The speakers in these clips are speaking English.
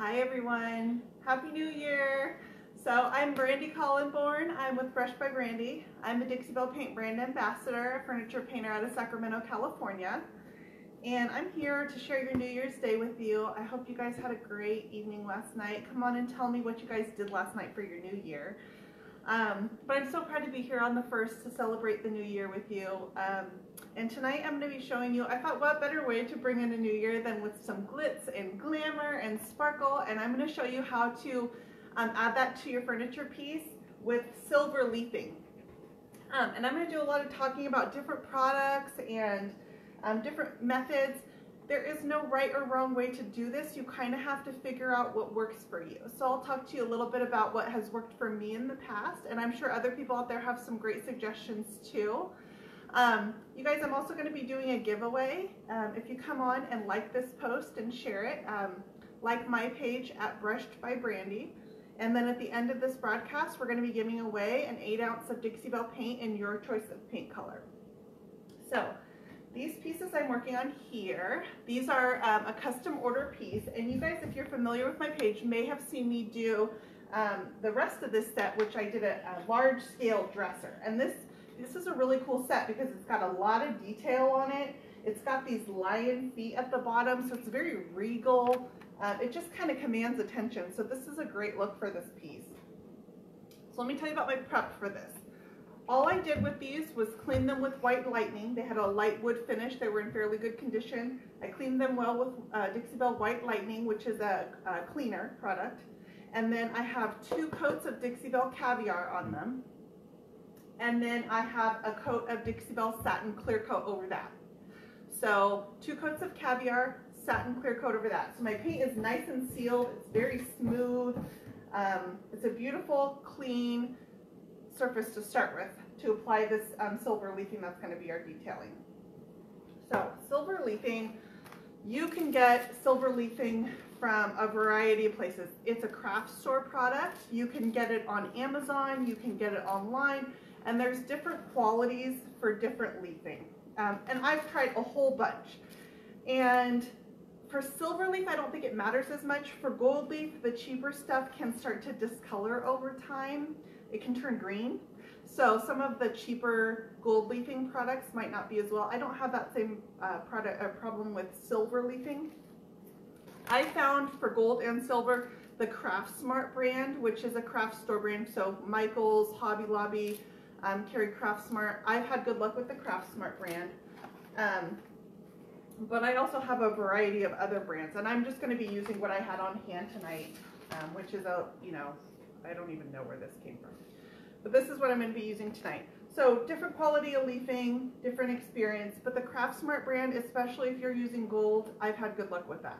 Hi everyone, Happy New Year! So I'm Brandy Collinborn, I'm with Brushed by Brandy. I'm a Dixie Belle Paint brand ambassador, a furniture painter out of Sacramento, California. And I'm here to share your New Year's Day with you. I hope you guys had a great evening last night. Come on and tell me what you guys did last night for your new year. Um, but I'm so proud to be here on the first to celebrate the new year with you. Um, and tonight I'm going to be showing you, I thought what better way to bring in a new year than with some glitz and glamour and sparkle. And I'm going to show you how to um, add that to your furniture piece with silver leafing. Um, and I'm going to do a lot of talking about different products and um, different methods there is no right or wrong way to do this. You kind of have to figure out what works for you. So I'll talk to you a little bit about what has worked for me in the past, and I'm sure other people out there have some great suggestions too. Um, you guys, I'm also going to be doing a giveaway. Um, if you come on and like this post and share it, um, like my page at Brushed by Brandy. And then at the end of this broadcast, we're going to be giving away an 8 ounce of Dixie Belle paint in your choice of paint color. So these pieces I'm working on here, these are um, a custom order piece, and you guys, if you're familiar with my page, may have seen me do um, the rest of this set, which I did a, a, large scale dresser. And this, this is a really cool set because it's got a lot of detail on it. It's got these lion feet at the bottom, so it's very regal. Uh, it just kind of commands attention. So this is a great look for this piece. So let me tell you about my prep for this. All I did with these was clean them with white lightning. They had a light wood finish. They were in fairly good condition. I cleaned them well with uh, Dixie Belle White Lightning, which is a, a, cleaner product. And then I have two coats of Dixie Belle Caviar on them. And then I have a coat of Dixie Belle Satin Clear Coat over that. So two coats of Caviar, satin clear coat over that. So my paint is nice and sealed. It's very smooth. Um, it's a beautiful, clean surface to start with to apply this um, silver leafing that's going to be our detailing. So silver leafing, you can get silver leafing from a variety of places. It's a craft store product. You can get it on Amazon, you can get it online, and there's different qualities for different leafing. Um, and I've tried a whole bunch. And for silver leaf, I don't think it matters as much. For gold leaf, the cheaper stuff can start to discolor over time. It can turn green. So some of the cheaper gold leafing products might not be as well. I don't have that same uh, product uh, problem with silver leafing. I found for gold and silver the Craft Smart brand, which is a craft store brand. So Michaels, Hobby Lobby um, carry Craft Smart. I've had good luck with the CraftSmart brand. Um, but I also have a variety of other brands, and I'm just going to be using what I had on hand tonight, um, which is a, you know, I don't even know where this came from. But this is what I'm going to be using tonight. So different quality of leafing, different experience, but the CraftSmart brand, especially if you're using gold, I've had good luck with that.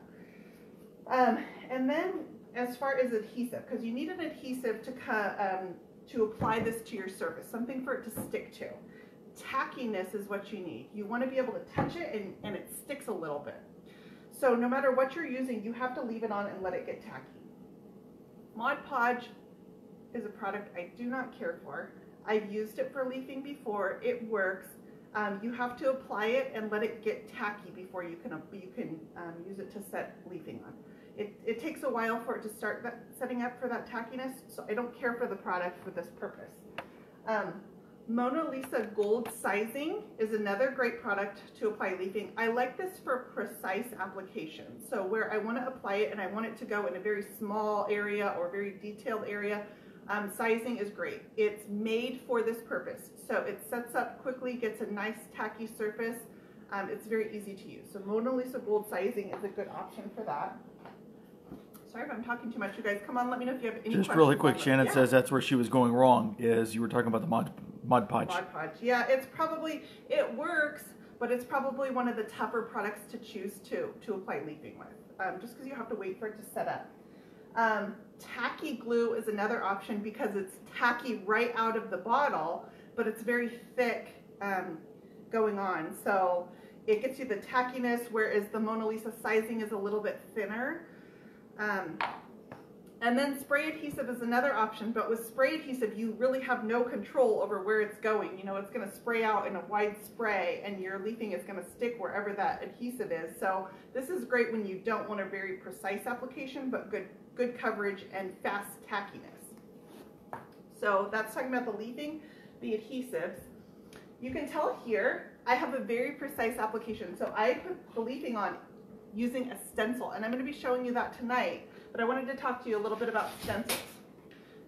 Um, and then as far as adhesive, because you need an adhesive to, um, to apply this to your surface, something for it to stick to. Tackiness is what you need. You want to be able to touch it and, and it sticks a little bit. So no matter what you're using, you have to leave it on and let it get tacky. Mod Podge is a product I do not care for. I've used it for leafing before. It works. Um, you have to apply it and let it get tacky before you can you can um, use it to set leafing on. It, it takes a while for it to start that, setting up for that tackiness, so I don't care for the product for this purpose. Um, Mona Lisa Gold Sizing is another great product to apply leafing. I like this for precise application. So where I want to apply it and I want it to go in a very small area or very detailed area, um, sizing is great. It's made for this purpose. So it sets up quickly, gets a nice tacky surface. Um, it's very easy to use. So Mona Lisa Gold sizing is a good option for that. Sorry if I'm talking too much, you guys. Come on, let me know if you have any questions. Just really quick, Shannon yeah. says that's where she was going wrong, is you were talking about the Mod, Mod Podge. Mod Podge, yeah. It's probably, it works, but it's probably one of the tougher products to choose to, to apply leafing with, um, just because you have to wait for it to set up. Um, tacky glue is another option because it's tacky right out of the bottle, but it's very thick um, going on. So it gets you the tackiness, whereas the Mona Lisa sizing is a little bit thinner. Um, And then spray adhesive is another option, but with spray adhesive, you really have no control over where it's going. You know, it's gonna spray out in a wide spray and your leafing is gonna stick wherever that adhesive is. So this is great when you don't want a very precise application, but good, good coverage and fast tackiness. So that's talking about the leafing, the adhesives. You can tell here, I have a very precise application. So I put the leafing on using a stencil, and I'm gonna be showing you that tonight but I wanted to talk to you a little bit about stencils.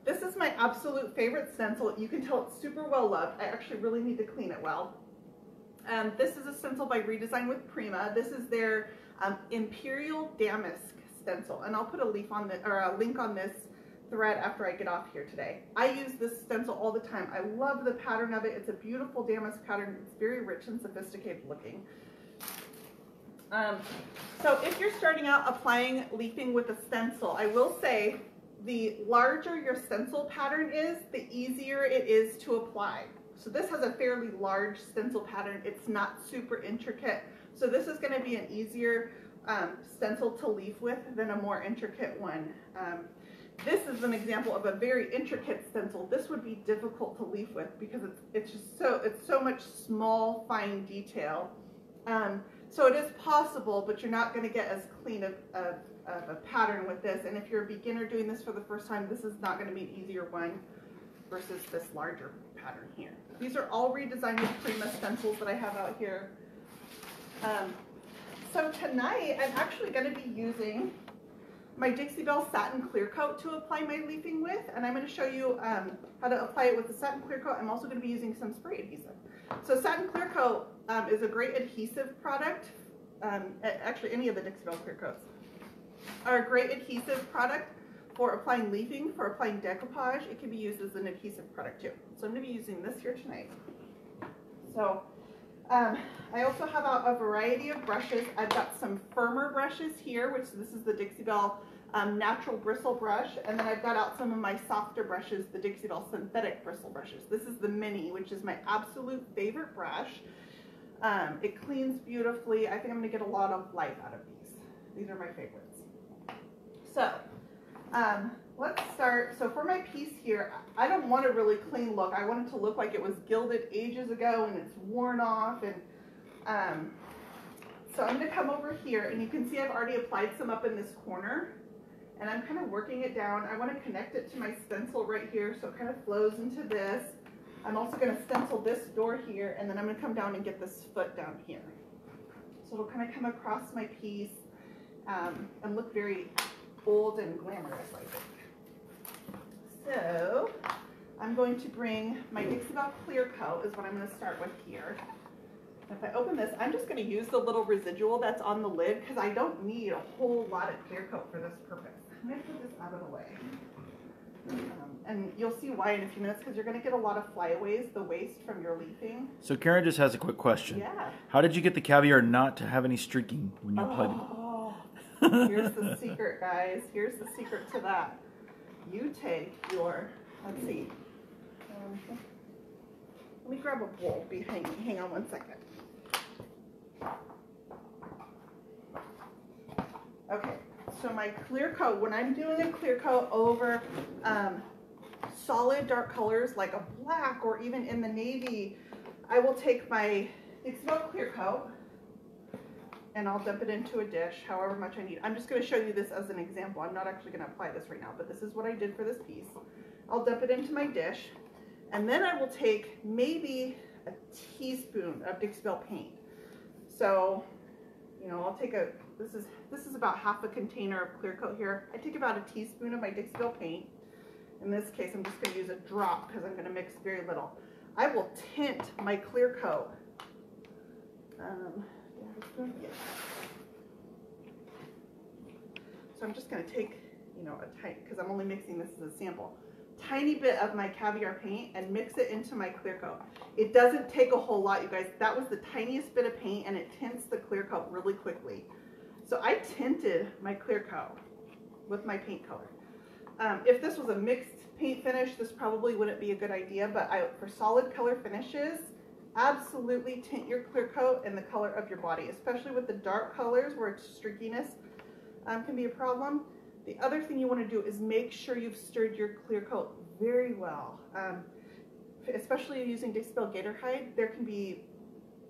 This is my absolute favorite stencil. You can tell it's super well loved. I actually really need to clean it well. Um, this is a stencil by Redesign with Prima. This is their um, Imperial Damask stencil, and I'll put a leaf on the or a link on this thread after I get off here today. I use this stencil all the time. I love the pattern of it. It's a beautiful damask pattern. It's very rich and sophisticated looking. Um, so if you're starting out applying leafing with a stencil, I will say the larger your stencil pattern is, the easier it is to apply. So this has a fairly large stencil pattern. It's not super intricate. So this is going to be an easier um, stencil to leaf with than a more intricate one. Um, this is an example of a very intricate stencil. This would be difficult to leaf with because it's, it's just so, it's so much small, fine detail. Um, so it is possible, but you're not going to get as clean of, of, of, a pattern with this. And if you're a beginner doing this for the first time, this is not going to be an easier one versus this larger pattern here. These are all Redesign with Prima stencils that I have out here. Um, so tonight, I'm actually going to be using my Dixie Belle Satin Clear Coat to apply my leafing with, and I'm going to show you um, how to apply it with the Satin Clear Coat. I'm also going to be using some spray adhesive. So Satin Clear Coat um, is a great adhesive product. Um, actually, any of the Dixie Belle Clear Coats are a great adhesive product for applying leafing, for applying decoupage. It can be used as an adhesive product too. So I'm going to be using this here tonight. So um, I also have a, a, variety of brushes. I've got some firmer brushes here, which this is the Dixie Belle um, natural bristle brush, and then I've got out some of my softer brushes, the Dixie Belle synthetic bristle brushes. This is the mini, which is my absolute favorite brush. Um, it cleans beautifully. I think I'm gonna get a lot of life out of these. These are my favorites. So, um, let's start. So for my piece here, I don't want a really clean look. I want it to look like it was gilded ages ago and it's worn off. And um, so I'm gonna come over here and you can see I've already applied some up in this corner and I'm kind of working it down. I want to connect it to my stencil right here so it kind of flows into this. I'm also going to stencil this door here and then I'm going to come down and get this foot down here. So it'll kind of come across my piece um, and look very bold and glamorous, I think. So I'm going to bring my Dixie Clear Coat is what I'm going to start with here. If I open this, I'm just going to use the little residual that's on the lid because I don't need a whole lot of clear coat for this purpose. I'm going to put this out of the way. Um, and you'll see why in a few minutes because you're going to get a lot of flyaways, the waste from your leafing. So Karen just has a quick question. Yeah. How did you get the caviar not to have any streaking when you applied oh, it? here's the secret, guys. Here's the secret to that. You take your, let's see. Um, let me grab a bowl. Be hang, hang on one second. Okay, so my clear coat, when I'm doing a clear coat over um, solid dark colors like a black or even in the navy, I will take my Belle clear coat and I'll dump it into a dish however much I need. I'm just going to show you this as an example. I'm not actually going to apply this right now, but this is what I did for this piece. I'll dump it into my dish and then I will take maybe a teaspoon of Dixie Belle paint. So, you know, I'll take a this is this is about half a container of clear coat here. I take about a teaspoon of my Dixie Belle paint. In this case, I'm just going to use a drop because I'm going to mix very little. I will tint my clear coat. Um, so I'm just going to take, you know, a tight, because I'm only mixing this as a sample, tiny bit of my caviar paint and mix it into my clear coat. It doesn't take a whole lot, you guys. That was the tiniest bit of paint and it tints the clear coat really quickly. So I tinted my clear coat with my paint color. Um, if this was a mixed paint finish, this probably wouldn't be a good idea, but I, for solid color finishes, absolutely tint your clear coat in the color of your body, especially with the dark colors where streakiness um, can be a problem. The other thing you want to do is make sure you've stirred your clear coat very well. Um, especially using Belle Gator Hide, there can be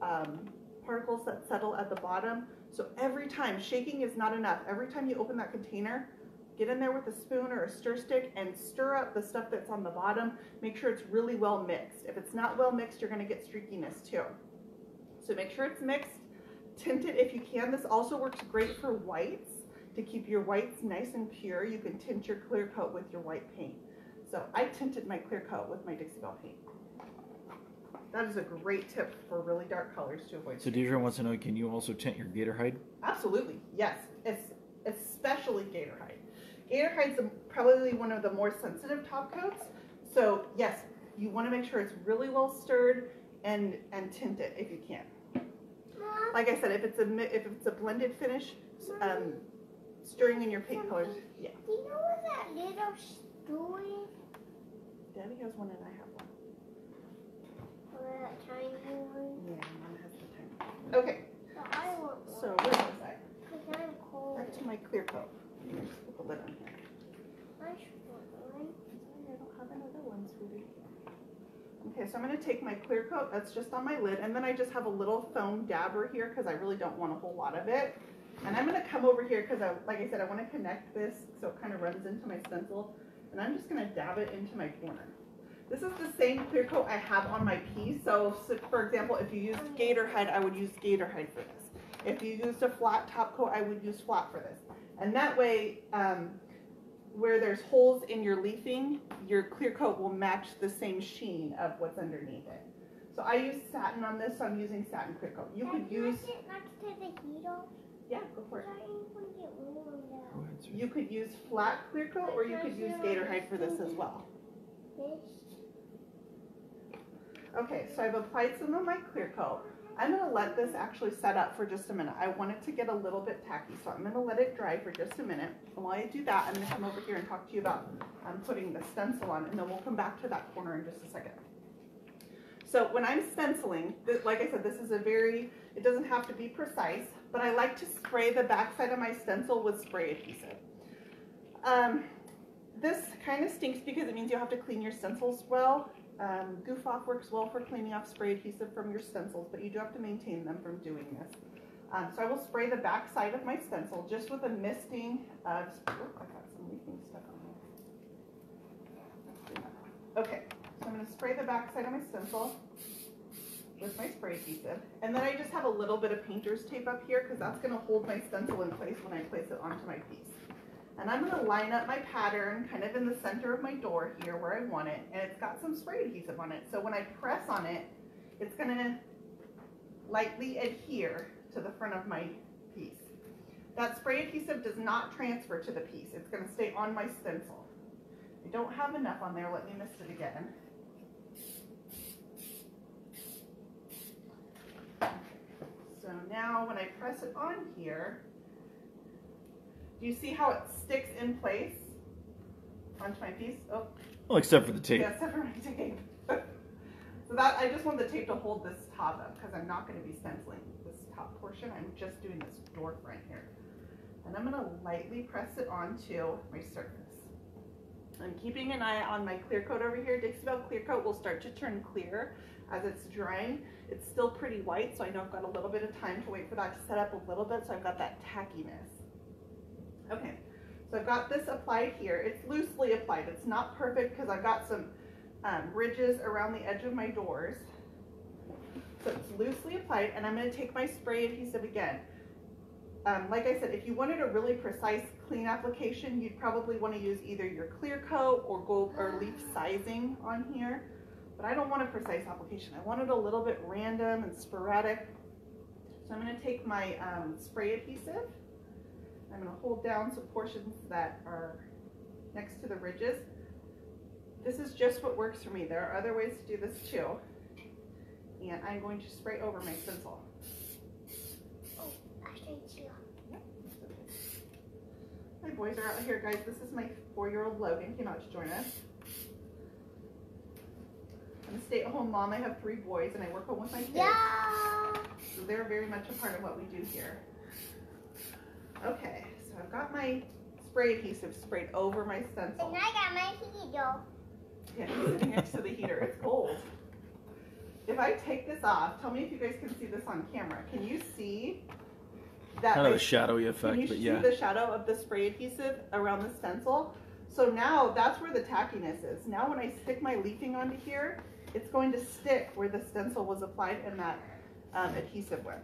um, particles that settle at the bottom. So every time, shaking is not enough. Every time you open that container, get in there with a spoon or a stir stick and stir up the stuff that's on the bottom. Make sure it's really well mixed. If it's not well mixed, you're gonna get streakiness too. So make sure it's mixed. Tint it if you can. This also works great for whites. To keep your whites nice and pure, you can tint your clear coat with your white paint. So I tinted my clear coat with my Dixie Belle paint. That is a great tip for really dark colors to avoid. So Deidre wants to know, can you also tint your gator hide? Absolutely, yes. It's especially gator hide. Gator hide's probably one of the more sensitive top coats. So yes, you want to make sure it's really well stirred and and tint it if you can. Like I said, if it's a if it's a blended finish, um, stirring in your paint colors. Yeah. Do you know what that little stool is? Daddy has one and I have one. Or Okay, So I want so one. where was I? I'm cold. Back to my clear coat. Put the lid on want. Okay, so I'm gonna take my clear coat, that's just on my lid, and then I just have a little foam dabber here because I really don't want a whole lot of it. And I'm gonna come over here because I, like I said, I wanna connect this so it kind of runs into my stencil. And I'm just gonna dab it into my corner. This is the same clear coat I have on my piece. So, so for example, if you used gator hide, I would use gator hide for this. If you used a flat top coat, I would use flat for this. And that way, um, where there's holes in your leafing, your clear coat will match the same sheen of what's underneath it. So I use satin on this, so I'm using satin clear coat. You could Can I use, sit next to the heater? yeah, go for it. Because I ain't gonna get warm Go now. ahead, sweetie. You could use flat clear coat or you could use gator hide for this as well. Okay, so I've applied some of my clear coat. I'm gonna let this actually set up for just a minute. I want it to get a little bit tacky, so I'm gonna let it dry for just a minute. And while I do that, I'm gonna come over here and talk to you about um, putting the stencil on, and then we'll come back to that corner in just a second. So when I'm stenciling, like I said, this is a very, it doesn't have to be precise, but I like to spray the backside of my stencil with spray adhesive. Um, this kind of stinks because it means you have to clean your stencils well. Um, Goof Off works well for cleaning off spray adhesive from your stencils, but you do have to maintain them from doing this. Um, so I will spray the back side of my stencil just with a misting of, oh, I got some leaking stuff on there. Okay, so I'm gonna spray the back side of my stencil with my spray adhesive. And then I just have a little bit of painter's tape up here because that's gonna hold my stencil in place when I place it onto my piece. And I'm gonna line up my pattern kind of in the center of my door here where I want it. And it's got some spray adhesive on it. So when I press on it, it's gonna lightly adhere to the front of my piece. That spray adhesive does not transfer to the piece. It's gonna stay on my stencil. I don't have enough on there, let me mist it again. So now when I press it on here, you see how it sticks in place onto my piece? Oh, Well, except for the tape. yeah, except for my tape. so that I just want the tape to hold this top up because I'm not going to be stenciling this top portion. I'm just doing this door front here. And I'm going to lightly press it onto my surface. I'm keeping an eye on my clear coat over here. Dixie Belle clear coat will start to turn clear as it's drying. It's still pretty white, so I know I've got a little bit of time to wait for that to set up a little bit, so I've got that tackiness. Okay, so I've got this applied here. It's loosely applied. It's not perfect because I've got some um, ridges around the edge of my doors. So it's loosely applied, and I'm going to take my spray adhesive again. Um, like I said, if you wanted a really precise clean application, you'd probably want to use either your clear coat or gold or leaf sizing on here. But I don't want a precise application. I want it a little bit random and sporadic. So I'm going to take my um, spray adhesive. I'm going to hold down some portions that are next to the ridges. This is just what works for me. There are other ways to do this too. And I'm going to spray over my stencil. Oh, I actually, two. My boys are out here, guys. This is my four-year-old Logan. Came out to join us. I'm a stay-at-home mom. I have three boys, and I work home with my kids. Yeah. So they're very much a part of what we do here. Okay, so I've got my spray adhesive sprayed over my stencil. And I got my heater. Yeah, it's sitting next to the heater. It's cold. If I take this off, tell me if you guys can see this on camera. Can you see that? Kind of a shadowy Can effect, you but see yeah. the shadow of the spray adhesive around the stencil? So now that's where the tackiness is. Now when I stick my leafing onto here, it's going to stick where the stencil was applied and that um, adhesive went.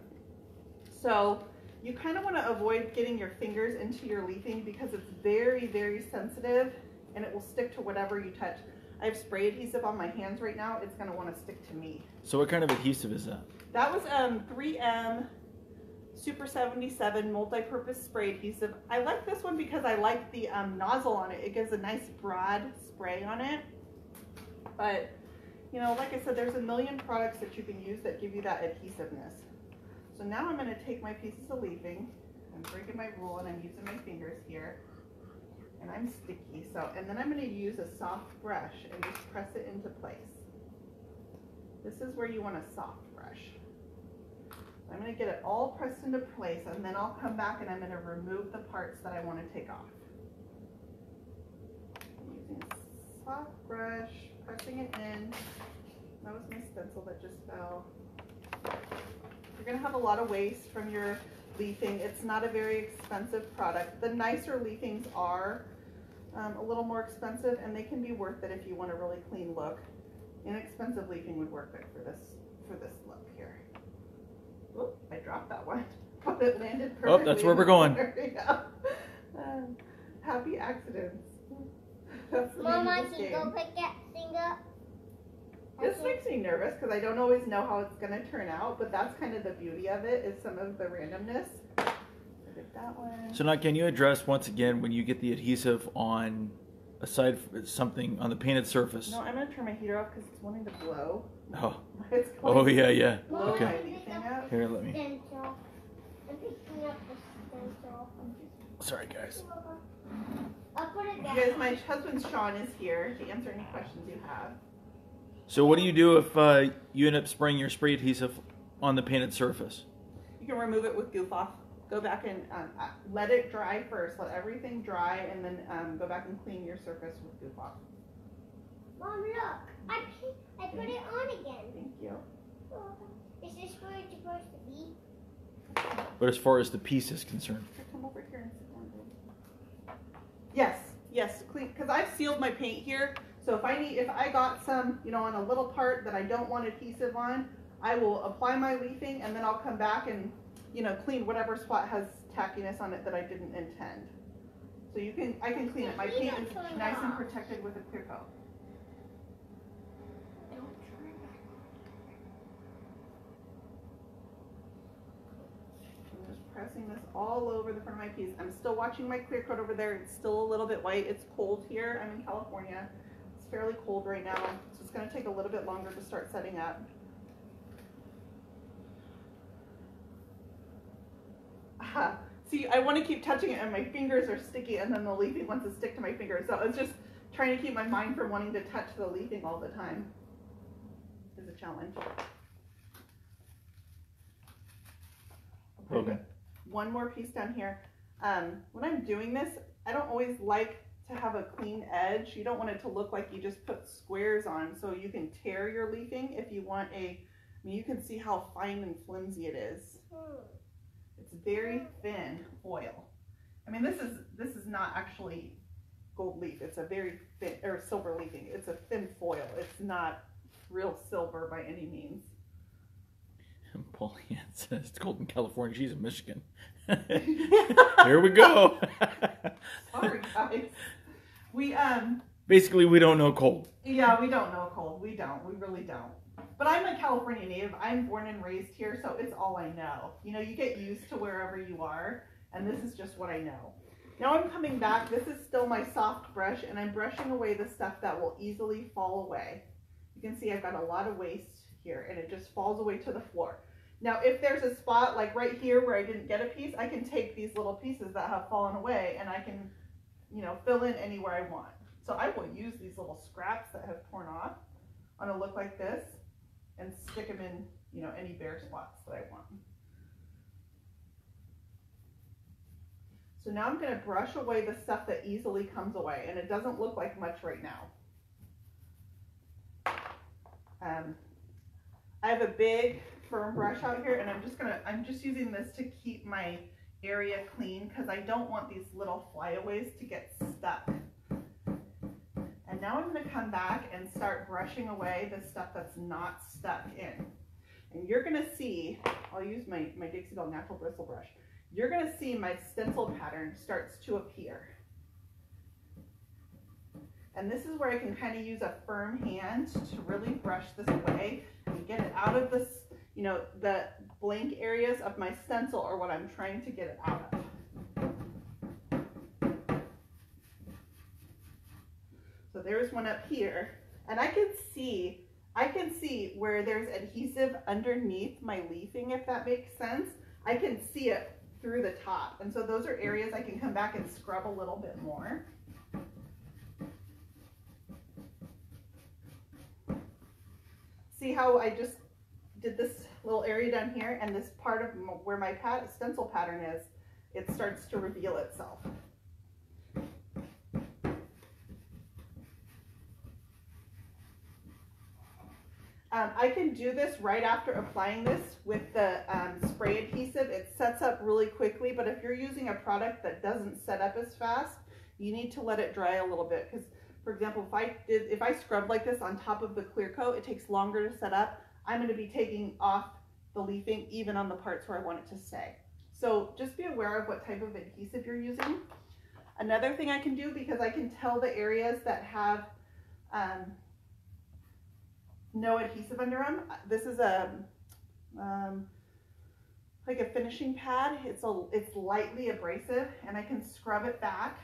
So you kind of want to avoid getting your fingers into your leafing because it's very, very sensitive and it will stick to whatever you touch. I have spray adhesive on my hands right now. It's going to want to stick to me. So what kind of adhesive is that? That was um 3M Super 77 multi-purpose spray adhesive. I like this one because I like the um, nozzle on it. It gives a nice broad spray on it. But, you know, like I said, there's a million products that you can use that give you that adhesiveness. So now I'm going to take my pieces of leafing. I'm breaking my rule and I'm using my fingers here. And I'm sticky. So, and then I'm going to use a soft brush and just press it into place. This is where you want a soft brush. I'm going to get it all pressed into place and then I'll come back and I'm going to remove the parts that I want to take off. I'm using a soft brush, pressing it in. That was my stencil that just fell. You're going to have a lot of waste from your leafing. It's not a very expensive product. The nicer leafings are um, a little more expensive and they can be worth it if you want a really clean look. Inexpensive leafing would work good for this for this look here. Oop, I dropped that one. But it landed perfectly. Oh, that's where we're going. There we go. Um, happy accidents. That's the name Mama, of this can you game. go pick that thing up? This Okay. makes me nervous because I don't always know how it's going to turn out, but that's kind of the beauty of it is some of the randomness. That one. So now, can you address once again when you get the adhesive on aside from something on the painted surface? No, I'm going to turn my heater off because it's wanting to blow. Oh, It's oh yeah, yeah. blow Okay. my leafing up. Here, let me. Stencil. I'm picking up the stencil. Sorry, guys. I'll put it You guys, my husband Sean is here to answer any questions you have. So what do you do if uh, you end up spraying your spray adhesive on the painted surface? You can remove it with goof off. Go back and um, uh, let it dry first. Let everything dry, and then um, go back and clean your surface with goof off. Mom, look. I, I put it on again. Thank you. Is this where it's supposed to be? But as far as the piece is concerned, come over here and sit down. Yes, yes, clean. Because I've sealed my paint here, so if I need, if I got some, you know, on a little part that I don't want adhesive on, I will apply my leafing, and then I'll come back and, you know, clean whatever spot has tackiness on it that I didn't intend. So you can, I can clean it. My paint is nice and protected with a clear coat. I'm just pressing this all over the front of my piece. I'm still watching my clear coat over there. It's still a little bit white. It's cold here. I'm in California. It's fairly cold right now, so it's gonna take a little bit longer to start setting up. Ah, See, I want to keep touching it, and my fingers are sticky, and then the leafing wants to stick to my fingers. So it's just trying to keep my mind from wanting to touch the leafing all the time. Is a challenge. Okay. One more piece down here. Um, when I'm doing this, I don't always like to have a clean edge. You don't want it to look like you just put squares on, so you can tear your leafing if you want a. I mean, you can see how fine and flimsy it is. It's very thin foil. I mean, this is this is not actually gold leaf. It's a very thin or silver leafing. It's a thin foil. It's not real silver by any means. Pauline says it's cold in California. She's in Michigan. Here we go. Sorry, guys. We um Basically, we don't know cold. yeah we don't know cold. We don't. We really don't. But I'm a California native. I'm born and raised here, so it's all I know. You know, you get used to wherever you are, and this is just what I know. Now I'm coming back. This is still my soft brush, and I'm brushing away the stuff that will easily fall away. You can see I've got a lot of waste here, and it just falls away to the floor. Now, if there's a spot like right here where I didn't get a piece, I can take these little pieces that have fallen away, and I can, you know, fill in anywhere I want. So I will use these little scraps that have torn off on a look like this and stick them in, you know, any bare spots that I want. So now I'm gonna brush away the stuff that easily comes away, and it doesn't look like much right now. Um, I have a big firm brush out here, and I'm just gonna, I'm just using this to keep my area clean, because I don't want these little flyaways to get stuck. And now I'm gonna come back and start brushing away the stuff that's not stuck in. And you're gonna see, I'll use my, my Dixie Belle Natural Bristle Brush. You're gonna see my stencil pattern starts to appear. And this is where I can kind of use a firm hand to really brush this away and get it out of this, you know, the blank areas of my stencil are what I'm trying to get it out of. So there's one up here and I can see, I can see where there's adhesive underneath my leafing, if that makes sense. I can see it through the top. And so those are areas I can come back and scrub a little bit more. See how I just did this little area down here and this part of where my pat stencil pattern is, it starts to reveal itself. Um, I can do this right after applying this with the um, spray adhesive. It sets up really quickly, but if you're using a product that doesn't set up as fast, you need to let it dry a little bit because for example, if I did, if I scrub like this on top of the clear coat, it takes longer to set up. I'm going to be taking off the leafing even on the parts where I want it to stay. So just be aware of what type of adhesive you're using. Another thing I can do because I can tell the areas that have um, no adhesive under them. This is a um, like a finishing pad. It's a it's lightly abrasive and I can scrub it back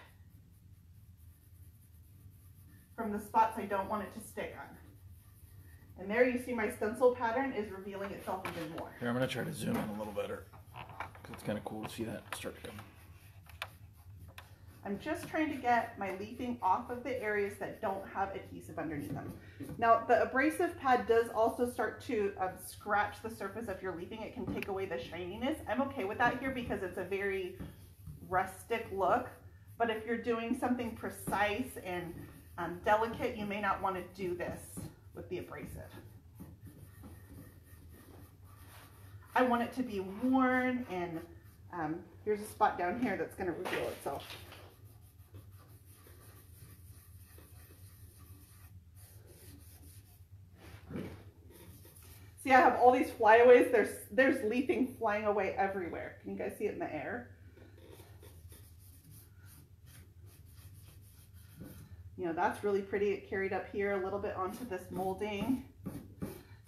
from the spots I don't want it to stick on. And there you see my stencil pattern is revealing itself even more. Here, I'm gonna try to zoom in a little better. It's kind of cool to see that start to come. I'm just trying to get my leafing off of the areas that don't have adhesive underneath them. Now the abrasive pad does also start to um, scratch the surface of your leafing. It can take away the shininess. I'm okay with that here because it's a very rustic look. But if you're doing something precise and um, delicate, you may not want to do this with the abrasive. I want it to be worn and um, here's a spot down here that's going to reveal itself. See, I have all these flyaways. There's, there's leafing flying away everywhere. Can you guys see it in the air? You know, that's really pretty. It carried up here a little bit onto this molding.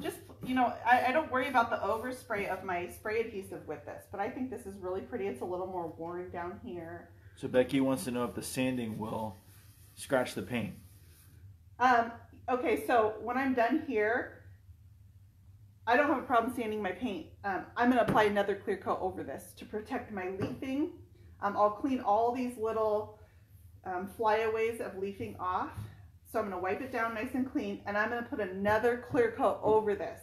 Just, you know, I, I don't worry about the overspray of my spray adhesive with this, but I think this is really pretty. It's a little more worn down here. So Becky wants to know if the sanding will scratch the paint. Um, okay, so when I'm done here, I don't have a problem sanding my paint. Um, I'm going to apply another clear coat over this to protect my leafing. Um, I'll clean all these little um, flyaways of leafing off. So I'm going to wipe it down nice and clean and I'm going to put another clear coat over this.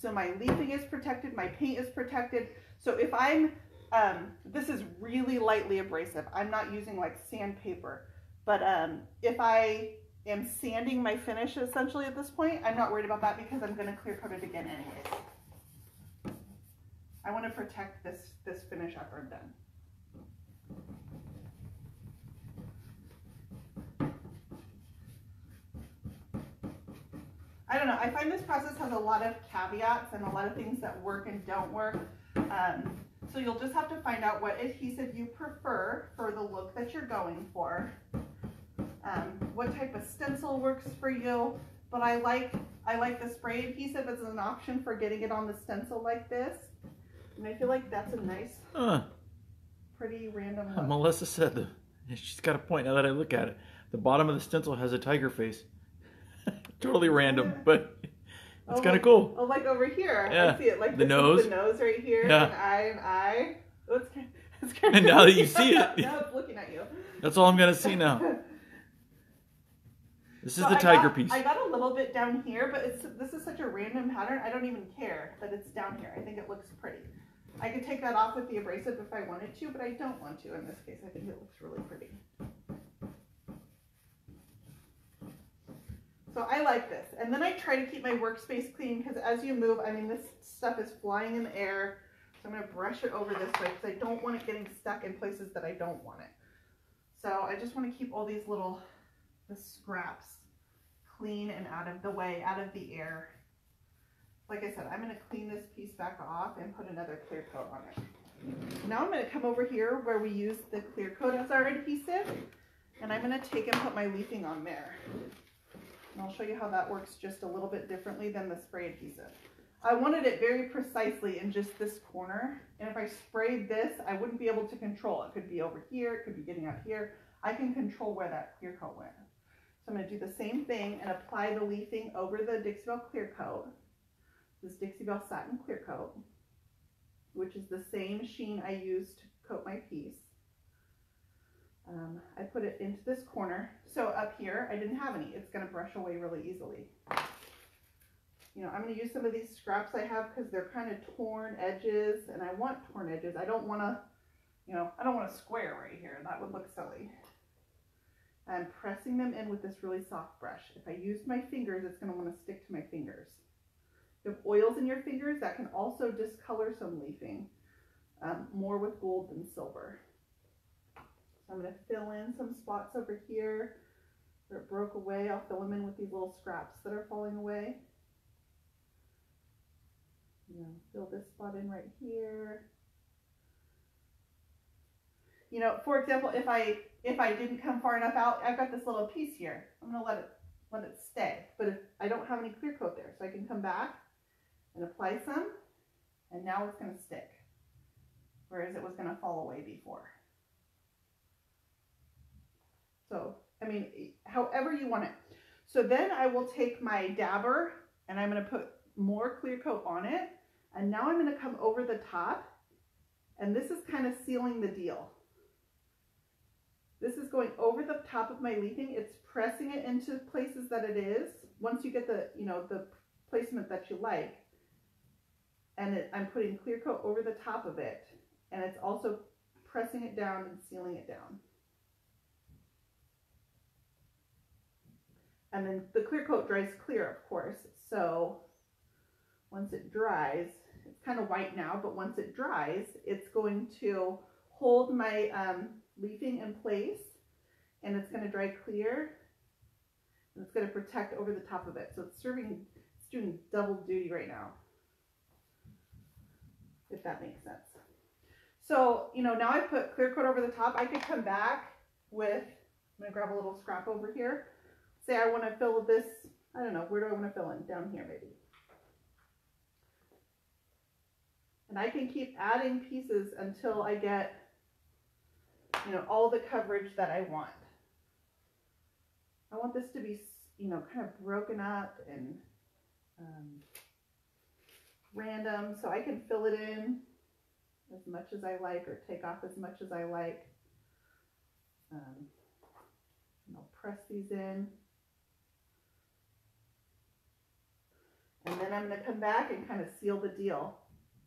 So my leafing is protected, my paint is protected. So if I'm, um, this is really lightly abrasive. I'm not using like sandpaper, but um, if I am sanding my finish essentially at this point, I'm not worried about that because I'm going to clear coat it again anyways. I want to protect this, this finish after I'm done. I don't know. I find this process has a lot of caveats and a lot of things that work and don't work. Um, so you'll just have to find out what adhesive you prefer for the look that you're going for. Um, what type of stencil works for you. But I like I like the spray adhesive as an option for getting it on the stencil like this. And I feel like that's a nice, pretty random look. Melissa said the, she's got a point now that I look at it. The bottom of the stencil has a tiger face. Totally random, but it's Oh, kind of cool. Oh, like over here. Yeah. I see it. Like The nose. the nose right here, Yeah. and eye and eye. Oh, it's kind it's kind And now that you see it. now it's looking at you. That's all I'm gonna see now. This is So the I tiger got- piece. I got a little bit down here, but it's this is such a random pattern. I don't even care that it's down here. I think it looks pretty. I could take that off with the abrasive if I wanted to, but I don't want to in this case. I think it looks really pretty. So I like this. And then I try to keep my workspace clean because as you move, I mean, this stuff is flying in the air. So I'm going to brush it over this way because I don't want it getting stuck in places that I don't want it. So I just want to keep all these little the scraps clean and out of the way, out of the air. Like I said, I'm going to clean this piece back off and put another clear coat on it. Now I'm going to come over here where we use the clear coat as our adhesive and I'm going to take and put my leafing on there. And I'll show you how that works just a little bit differently than the spray adhesive. I wanted it very precisely in just this corner. And if I sprayed this, I wouldn't be able to control. It could be over here, it could be getting out here. I can control where that clear coat went. So I'm gonna do the same thing and apply the leafing over the Dixie clear coat. This Dixie Belle satin clear coat, which is the same sheen I used to coat my piece. Um, I put it into this corner. So up here, I didn't have any. It's going to brush away really easily. You know, I'm going to use some of these scraps I have because they're kind of torn edges and I want torn edges. I don't want to, you know, I don't want a square right here. That would look silly. I'm pressing them in with this really soft brush. If I use my fingers, it's going to want to stick to my fingers. If you have oils in your fingers, that can also discolor some leafing, um, more with gold than silver. I'm going to fill in some spots over here where it broke away. I'll fill them in with these little scraps that are falling away. You know, fill this spot in right here. You know, for example, if I if I didn't come far enough out, I've got this little piece here. I'm gonna let it let it stay. But if I don't have any clear coat there, so I can come back and apply some, and now it's gonna stick. Whereas it was gonna fall away before. So, I mean, however you want it. So then I will take my dabber and I'm going to put more clear coat on it. And now I'm going to come over the top and this is kind of sealing the deal. This is going over the top of my leafing. It's pressing it into places that it is. Once you get the, you know, the placement that you like. And it, I'm putting clear coat over the top of it. And it's also pressing it down and sealing it down. And then the clear coat dries clear, of course. So once it dries, it's kind of white now, but once it dries, it's going to hold my um, leafing in place and it's going to dry clear and it's going to protect over the top of it. So it's serving, it's doing double duty right now, if that makes sense. So, you know, now I put clear coat over the top. I could come back with, I'm going to grab a little scrap over here say I want to fill this, I don't know, where do I want to fill in? Down here maybe. And I can keep adding pieces until I get, you know, all the coverage that I want. I want this to be, you know, kind of broken up and um, random so I can fill it in as much as I like or take off as much as I like. Um, I'll press these in. And then I'm going to come back and kind of seal the deal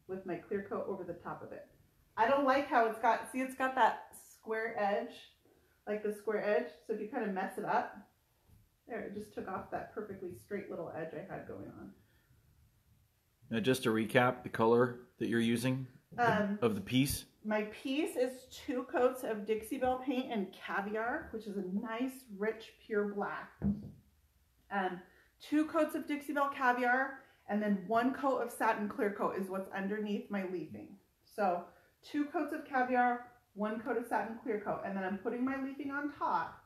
with my clear coat over the top of it. I don't like how it's got, see it's got that square edge, like the square edge. So if you kind of mess it up, there, it just took off that perfectly straight little edge I had going on. Now, just to recap, the color that you're using um, of the piece? My piece is two coats of Dixie Belle paint and caviar, which is a nice, rich, pure black. Um, two coats of Dixie Belle Caviar, and then one coat of Satin Clear Coat is what's underneath my leafing. So two coats of Caviar, one coat of Satin Clear Coat, and then I'm putting my leafing on top.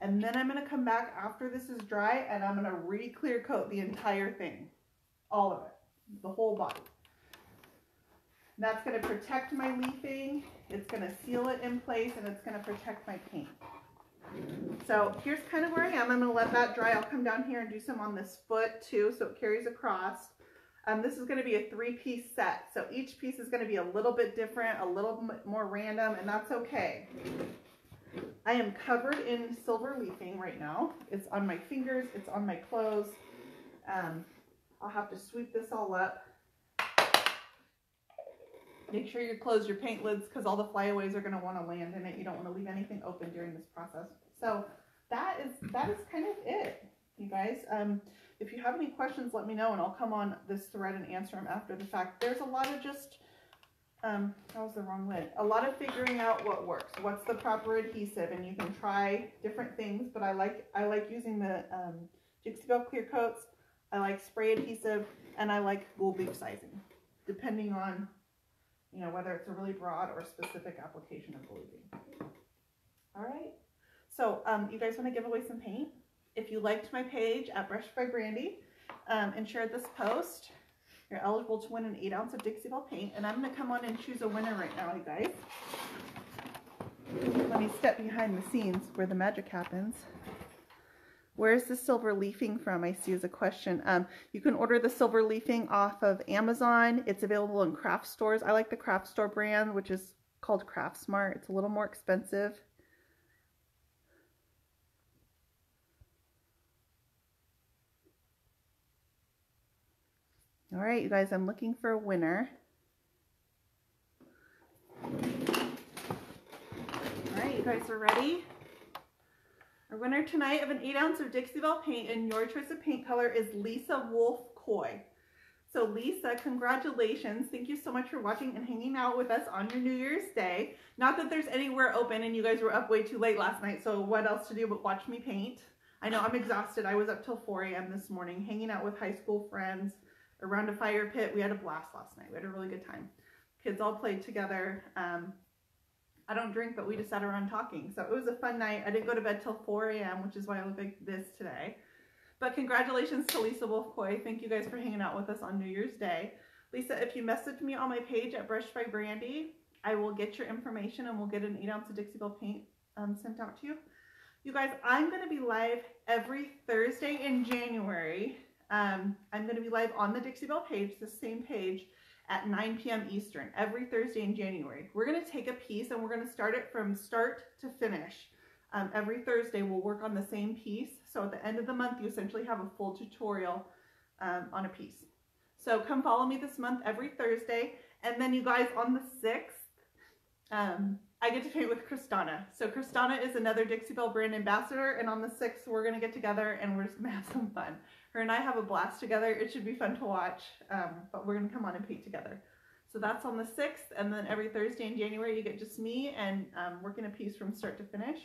And then I'm going to come back after this is dry and I'm going to re-clear coat the entire thing. All of it. The whole body. That's going to protect my leafing. It's going to seal it in place and it's going to protect my paint. So here's kind of where I am. I'm going to let that dry. I'll come down here and do some on this foot too so it carries across. Um, this is going to be a three-piece set. So each piece is going to be a little bit different, a little more random, and that's okay. I am covered in silver leafing right now. It's on my fingers. It's on my clothes. Um, I'll have to sweep this all up. Make sure you close your paint lids because all the flyaways are going to want to land in it. You don't want to leave anything open during this process. So that is that is kind of it, you guys. Um, if you have any questions, let me know and I'll come on this thread and answer them after the fact. There's a lot of just um, that was the wrong lid. A lot of figuring out what works. What's the proper adhesive, and you can try different things. But I like I like using the um, Dixie Belle clear coats. I like spray adhesive, and I like gold leaf sizing, depending on you know whether it's a really broad or specific application of leafing. All right. So um, you guys want to give away some paint? If you liked my page at Brushed by Brandy um, and shared this post, you're eligible to win an 8 ounce of Dixie Belle paint. And I'm going to come on and choose a winner right now, you guys. Let me step behind the scenes where the magic happens. Where's the silver leafing from? I see as a question. Um, you can order the silver leafing off of Amazon. It's available in craft stores. I like the craft store brand, which is called Craft Smart. It's a little more expensive. All right, you guys, I'm looking for a winner. All right, you guys are ready? Our winner tonight of an 8 ounce of Dixie Belle paint and your choice of paint color is Lisa Wolf Coy. So Lisa, congratulations. Thank you so much for watching and hanging out with us on your New Year's Day. Not that there's anywhere open and you guys were up way too late last night, so what else to do but watch me paint? I know I'm exhausted. I was up till 4 a.m. this morning hanging out with high school friends around a fire pit. We had a blast last night. We had a really good time. Kids all played together. Um, I don't drink, but we just sat around talking. So it was a fun night. I didn't go to bed till 4 a.m., which is why I look like this today. But congratulations to Lisa Wolfcoy. Thank you guys for hanging out with us on New Year's Day. Lisa, if you message me on my page at Brushed by Brandy, I will get your information and we'll get an 8 ounce of Dixie paint um, sent out to you. You guys, I'm going to be live every Thursday in January um, I'm going to be live on the Dixie Belle page, the same page, at 9 p.m. Eastern every Thursday in January. We're going to take a piece and we're going to start it from start to finish. Um, every Thursday we'll work on the same piece. So at the end of the month you essentially have a full tutorial um, on a piece. So come follow me this month every Thursday. And then you guys on the 6th, um, I get to paint with Kristana. So Kristana is another Dixie Belle brand ambassador. And on the 6th we're going to get together and we're just going to have some fun. Her and I have a blast together. It should be fun to watch, um, but we're going to come on and paint together. So that's on the 6th, and then every Thursday in January you get just me and um, working a piece from start to finish.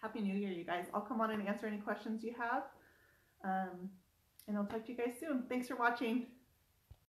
Happy New Year, you guys. I'll come on and answer any questions you have, um, and I'll talk to you guys soon. Thanks for watching.